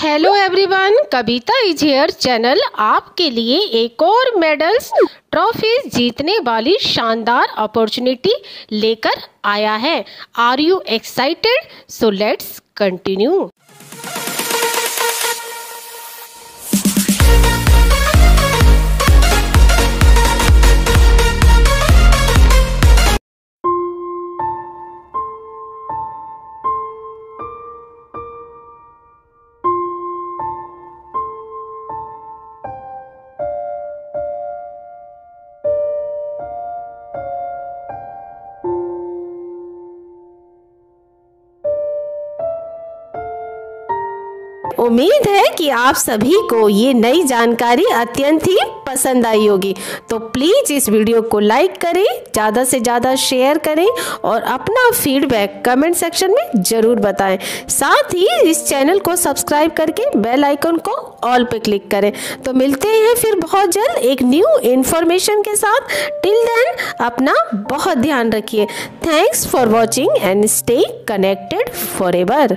Hello everyone Kavita is here channel आपके लिए एक और मेडल्स ट्रॉफी जीतने वाली शानदार अपॉर्चुनिटी लेकर आया है। Are you excited so let's continue उम्मीद है कि आप सभी को ये नई जानकारी अत्यंत ही पसंद आई होगी। तो प्लीज़ इस वीडियो को लाइक करें, ज़्यादा से ज़्यादा शेयर करें और अपना फीडबैक कमेंट सेक्शन में ज़रूर बताएँ। साथ ही इस चैनल को सब्सक्राइब करके बेल आइकन को ऑल पे क्लिक करें। तो मिलते हैं फिर बहुत जल्द एक न्यू इन्फॉर्मेशन के साथ। टिल देन अपना बहुत ध्यान रखिए। Thanks for watching and stay connected forever